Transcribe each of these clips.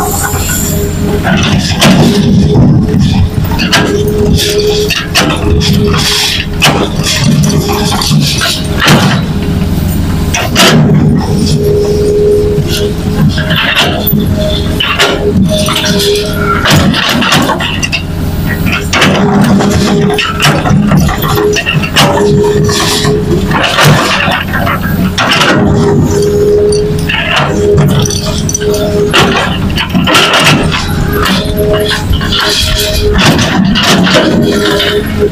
Thank you.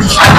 you